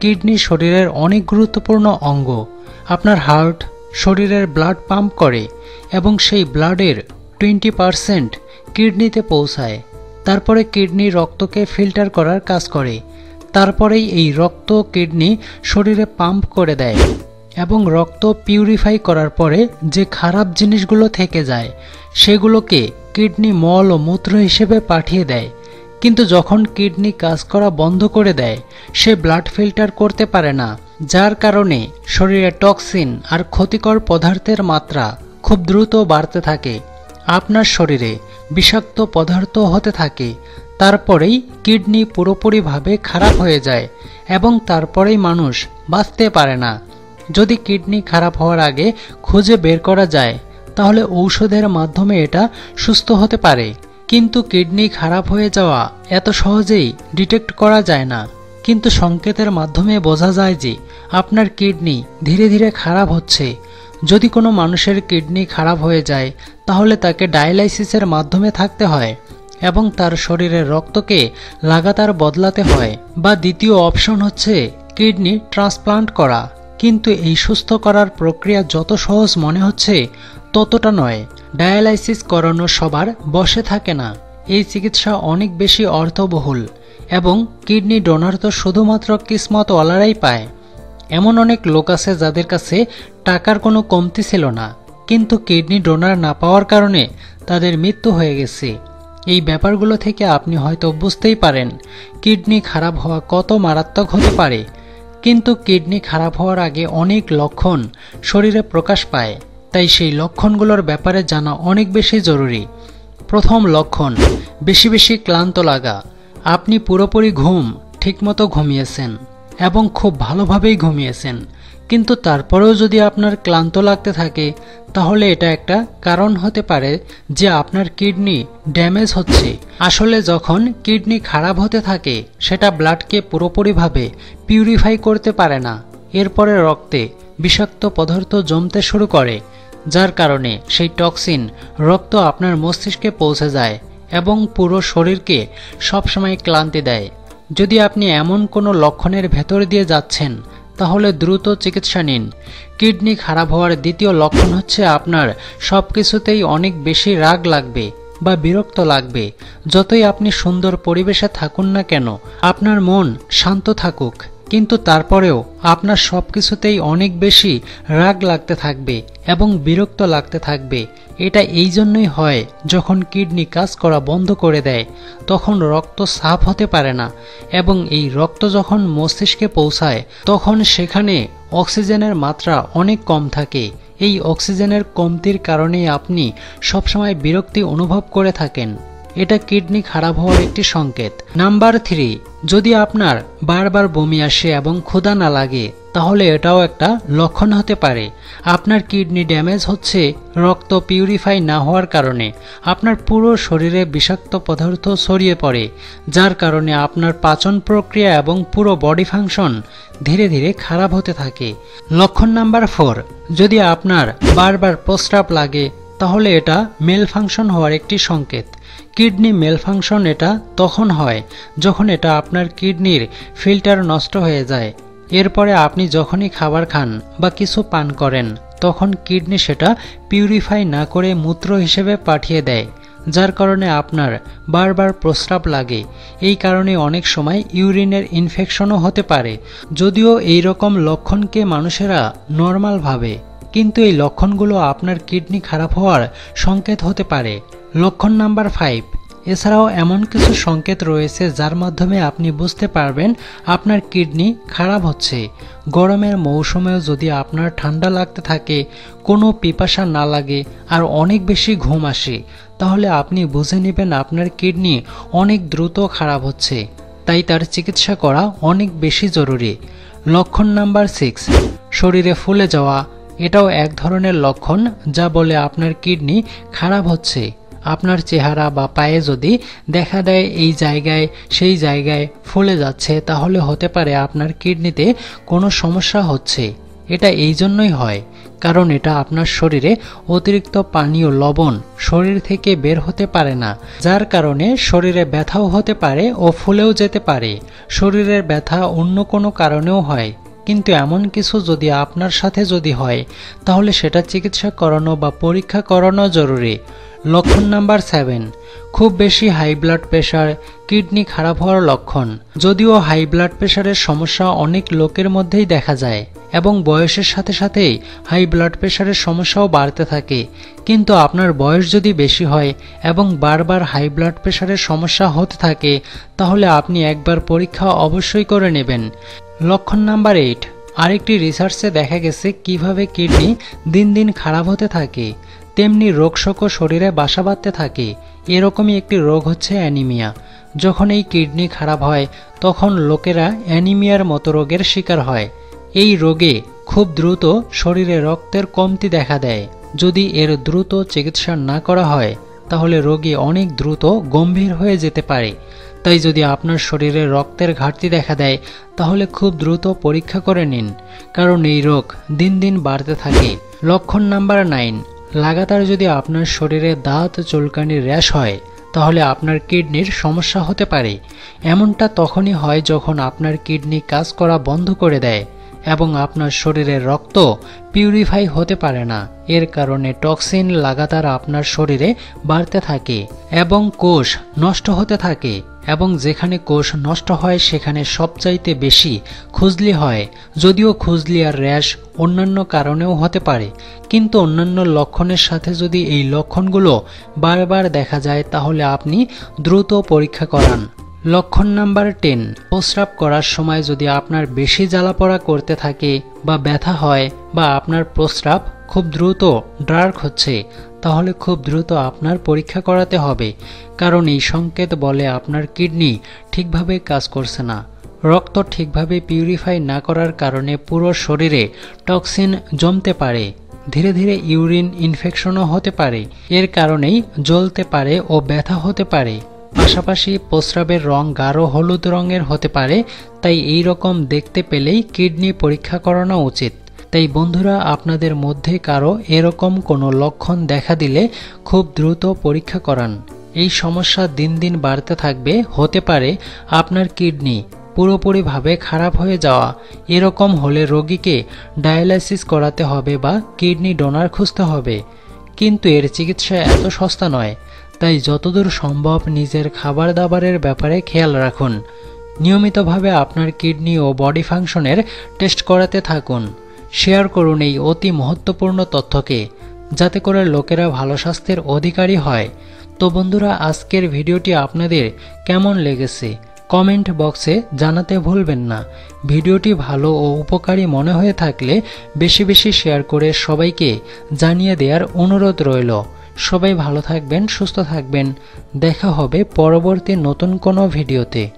Kidney শরীরের অনেক গুরুত্বপূর্ণ অঙ্গ। আপনার হার্ট শরীরের ব্লাড পাম্প করে এবং সেই ব্লাডের টোয়েন্টি পারসেন্ট কিডনিতে পৌঁছায়। তারপরে কিডনি রক্তকে ফিল্টার করার কাজ করে। তারপরেই এই রক্ত কিডনি শরীরে পাম্প করে দেয় এবং রক্ত পিউরিফাই করার পরে যে খারাপ জিনিসগুলো থেকে যায়, সেগুলোকে কিডনি মল ও মূত্র হিসেবে পাঠিয়ে দেয়। কিন্তু যখন কিডনি কাজ করা বন্ধ করে দেয়, সে ব্লাড ফিল্টার করতে পারে না, যার কারণে শরীরে টক্সিন আর ক্ষতিকর পদার্থের মাত্রা খুব দ্রুত বাড়তে থাকে। আপনার শরীরে বিষাক্ত পদার্থ হতে থাকে, তারপরেই কিডনি পুরোপুরিভাবে খারাপ হয়ে যায় এবং তারপরেই মানুষ বাঁচতে পারে না। যদি কিডনি খারাপ হওয়ার আগে খুঁজে বের করা যায়, তাহলে ঔষধের মাধ্যমে এটা সুস্থ হতে পারে। কিন্তু কিডনি খারাপ হয়ে যাওয়া এত সহজেই ডিটেক্ট করা যায় না। কিন্তু সংকেতের মাধ্যমে বোঝা যায় যে আপনার কিডনি ধীরে ধীরে খারাপ হচ্ছে। যদি কোনো মানুষের কিডনি খারাপ হয়ে যায়, তাহলে তাকে ডায়ালাইসিসের মাধ্যমে থাকতে হয় এবং তার শরীরের রক্তকে লাগাতার বদলাতে হয়। বা দ্বিতীয় অপশন হচ্ছে কিডনি ট্রান্সপ্লান্ট করা। কিন্তু এই সুস্থ করার প্রক্রিয়া যত সহজ মনে হচ্ছে, ততটা নয়। ডায়ালাইসিস করানো সবার বসে থাকে না। এই চিকিৎসা অনেক বেশি অর্থবহুল এবং কিডনি ডোনার তো শুধুমাত্র কিসমতওয়ালারাই পায়। এমন অনেক লোক আছে যাদের কাছে টাকার কোনো কমতি ছিল না, কিন্তু কিডনি ডোনার না পাওয়ার কারণে তাদের মৃত্যু হয়ে গেছে। এই ব্যাপারগুলো থেকে আপনি হয়তো বুঝতেই পারেন, কিডনি খারাপ হওয়া কত মারাত্মক হতে পারে। কিন্তু কিডনি খারাপ হওয়ার আগে অনেক লক্ষণ শরীরে প্রকাশ পায়। তাই সেই লক্ষণগুলোর ব্যাপারে জানা অনেক বেশি জরুরি। প্রথম লক্ষণ, বেশি বেশি ক্লান্ত লাগা। আপনি পুরোপুরি ঘুম, ঠিকমতো ঘুমিয়েছেন এবং খুব ভালোভাবেই ঘুমিয়েছেন। কিন্তু তারপরেও যদি আপনার ক্লান্ত লাগতে থাকে, তাহলে এটা একটা কারণ হতে পারে যে আপনার কিডনি ড্যামেজ হচ্ছে। আসলে যখন কিডনি খারাপ হতে থাকে, সেটা ব্লাডকে পুরোপুরিভাবে পিউরিফাই করতে পারে না। এরপরে রক্তে বিষাক্ত পদার্থ জমতে শুরু করে। যার কারণে সেই টক্সিন রক্ত আপনার মস্তিষ্কে পৌঁছে যায় এবং পুরো শরীরকে সবসময় ক্লান্তি দেয়। যদি আপনি এমন কোনো লক্ষণের ভেতর দিয়ে যাচ্ছেন, তাহলে দ্রুত চিকিৎসা নিন। কিডনি খারাপ হওয়ার দ্বিতীয় লক্ষণ হচ্ছে আপনার সব কিছুতেই অনেক বেশি রাগ লাগবে বা বিরক্ত লাগবে। যতই আপনি সুন্দর পরিবেশে থাকুন না কেন, আপনার মন শান্ত থাকুক। কিন্তু তারপরেও আপনার সব কিছুতেই অনেক বেশি রাগ লাগতে থাকবে এবং বিরক্ত লাগতে থাকবে। এটা এই জন্যই হয়, যখন কিডনি কাজ করা বন্ধ করে দেয়, তখন রক্ত সাফ হতে পারে না এবং এই রক্ত যখন মস্তিষ্কে পৌঁছায়, তখন সেখানে অক্সিজেনের মাত্রা অনেক কম থাকে। এই অক্সিজেনের কমতির কারণেই আপনি সবসময় বিরক্তি অনুভব করে থাকেন। এটা কিডনি খারাপ হওয়ার একটি সংকেত। নাম্বার থ্রি, যদি আপনার বারবার বমি আসে এবং ক্ষুধা না লাগে, তাহলে এটাও একটা লক্ষণ হতে পারে। আপনার কিডনি ড্যামেজ হচ্ছে রক্ত পিউরিফাই না হওয়ার কারণে। আপনার পুরো শরীরে বিষাক্ত পদার্থ ছড়িয়ে পড়ে, যার কারণে আপনার পাচন প্রক্রিয়া এবং পুরো বডি ফাংশন ধীরে ধীরে খারাপ হতে থাকে। লক্ষণ নাম্বার ফোর, যদি আপনার বারবার প্রস্রাব লাগে, তাহলে এটা মেল ফাংশন হওয়ার একটি সংকেত। কিডনি মেলফাংশন এটা তখন হয়, যখন এটা আপনার কিডনির ফিল্টার নষ্ট হয়ে যায়। এরপরে আপনি যখনই খাবার খান বা কিছু পান করেন, তখন কিডনি সেটা পিউরিফাই না করে মূত্র হিসেবে পাঠিয়ে দেয়, যার কারণে আপনার বারবার প্রস্রাব লাগে। এই কারণে অনেক সময় ইউরিনের ইনফেকশনও হতে পারে। যদিও এই রকম লক্ষণকে মানুষেরা নর্মাল ভাবে, কিন্তু এই লক্ষণগুলো আপনার কিডনি খারাপ হওয়ার সংকেত হতে পারে। লক্ষণ নাম্বার ফাইভ এছাড়াও এমন কিছু সংকেত রয়েছে যার মাধ্যমে আপনি বুঝতে পারবেন আপনার কিডনি খারাপ হচ্ছে। গরমের মৌসুমেও যদি আপনার ঠান্ডা লাগতে থাকে, কোনো পিপাসা না লাগে আর অনেক বেশি ঘুম আসে, তাহলে আপনি বুঝে নেবেন আপনার কিডনি অনেক দ্রুত খারাপ হচ্ছে। তাই তার চিকিৎসা করা অনেক বেশি জরুরি। লক্ষণ নাম্বার সিক্স শরীরে ফুলে যাওয়া। এটাও এক ধরনের লক্ষণ যা বলে আপনার কিডনি খারাপ হচ্ছে। আপনার চেহারা বা পায়ে যদি দেখা দেয় এই জায়গায়, সেই জায়গায় ফুলে যাচ্ছে, তাহলে হতে পারে আপনার কিডনিতে কোনো সমস্যা হচ্ছে। এটা এই জন্যই হয়, কারণ এটা আপনার শরীরে অতিরিক্ত পানি ও লবণ শরীর থেকে বের হতে পারে না, যার কারণে শরীরে ব্যথাও হতে পারে ও ফুলেও যেতে পারে। শরীরের ব্যথা অন্য কোনো কারণেও হয়, কিন্তু এমন কিছু যদি আপনার সাথে যদি হয়, তাহলে সেটা চিকিৎসা করানো বা পরীক্ষা করানো জরুরি। লক্ষণ নাম্বার সেভেন খুব বেশি হাই ব্লাড প্রেশার কিডনি খারাপ হওয়ার লক্ষণ। যদিও হাই ব্লাড প্রেশারের সমস্যা অনেক লোকের মধ্যেই দেখা যায় এবং বয়সের সাথে সাথেই হাই ব্লাড প্রেশারের সমস্যাও বাড়তে থাকে। কিন্তু আপনার বয়স যদি বেশি হয় এবং বারবার হাই ব্লাড প্রেশারের সমস্যা হতে থাকে, তাহলে আপনি একবার পরীক্ষা অবশ্যই করে নেবেন। লক্ষণ নাম্বার এইট আরেকটি রিসার্চে দেখা গেছে কীভাবে কিডনি দিন দিন খারাপ হতে থাকে। তেমনি রোগশোকও শরীরে বাসা বাঁধতে থাকে। এরকমই একটি রোগ হচ্ছে অ্যানিমিয়া। যখন এই কিডনি খারাপ হয়, তখন লোকেরা অ্যানিমিয়ার মতো রোগের শিকার হয়। এই রোগে খুব দ্রুত শরীরে রক্তের কমতি দেখা দেয়। যদি এর দ্রুত চিকিৎসা না করা হয়, তাহলে রোগী অনেক দ্রুত গম্ভীর হয়ে যেতে পারে। তাই যদি আপনার শরীরে রক্তের ঘাটতি দেখা দেয়, তাহলে খুব দ্রুত পরীক্ষা করে নিন। কারণ এই রোগ দিন দিন বাড়তে থাকে। লক্ষণ নাম্বার নাইন। লাগাতার যদি আপনার শরীরে দাঁত চুলকানির র্যাশ হয়, তাহলে আপনার কিডনির সমস্যা হতে পারে। এমনটা তখনই হয় যখন আপনার কিডনি কাজ করা বন্ধ করে দেয় এবং আপনার শরীরের রক্ত পিউরিফাই হতে পারে না। এর কারণে টক্সিন লাগাতার আপনার শরীরে বাড়তে থাকে এবং কোষ নষ্ট হতে থাকে। এবং যেখানে কোষ নষ্ট হয়, সেখানে সবচাইতে বেশি খুজলি হয়। যদিও খুজলি আর র্যাশ অন্যান্য কারণেও হতে পারে, কিন্তু অন্যান্য লক্ষণের সাথে যদি এই লক্ষণগুলো বারবার দেখা যায়, তাহলে আপনি দ্রুত পরীক্ষা করান। লক্ষণ নাম্বার টেন, প্রস্রাব করার সময় যদি আপনার বেশি জ্বালাপড়া করতে থাকে বা ব্যথা হয় বা আপনার প্রস্রাব খুব দ্রুত ডার্ক হচ্ছে, তাহলে খুব দ্রুত আপনার পরীক্ষা করাতে হবে, কারণ এই সংকেত বলে আপনার কিডনি ঠিকভাবে কাজ করছে না। রক্ত ঠিকভাবে পিউরিফাই না করার কারণে পুরো শরীরে টক্সিন জমতে পারে। ধীরে ধীরে ইউরিন ইনফেকশনও হতে পারে, এর কারণেই জ্বলতে পারে ও ব্যথা হতে পারে। পাশাপাশি প্রস্রাবের রং গাঢ় হলুদ রঙের হতে পারে, তাই এই রকম দেখতে পেলেই কিডনি পরীক্ষা করানো উচিত। তাই বন্ধুরা, আপনাদের মধ্যে কারও এরকম কোনো লক্ষণ দেখা দিলে খুব দ্রুত পরীক্ষা করান। এই সমস্যা দিন দিন বাড়তে থাকবে, হতে পারে আপনার কিডনি পুরোপুরিভাবে খারাপ হয়ে যাওয়া। এরকম হলে রোগীকে ডায়ালাইসিস করাতে হবে বা কিডনি ডোনার খুঁজতে হবে। কিন্তু এর চিকিৎসা এত সস্তা নয়, তাই যতদূর সম্ভব নিজের খাবার দাবারের ব্যাপারে খেয়াল রাখুন। নিয়মিতভাবে আপনার কিডনি ও বডি ফাংশনের টেস্ট করাতে থাকুন। শেয়ার করুন এই অতি মহত্বপূর্ণ তথ্যকে, যাতে করে লোকেরা ভালো স্বাস্থ্যের অধিকারী হয়। তো বন্ধুরা, আজকের ভিডিওটি আপনাদের কেমন লেগেছে? কমেন্ট বক্সে জানাতে ভুলবেন না। ভিডিওটি ভালো ও উপকারী মনে হয়ে থাকলে বেশি বেশি শেয়ার করে সবাইকে জানিয়ে দেওয়ার অনুরোধ রইল। সবাই ভালো থাকবেন, সুস্থ থাকবেন। দেখা হবে পরবর্তী নতুন কোনো ভিডিওতে।